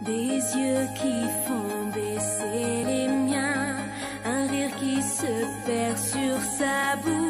Des yeux qui font baisser les miens, un rire qui se perd sur sa bouche.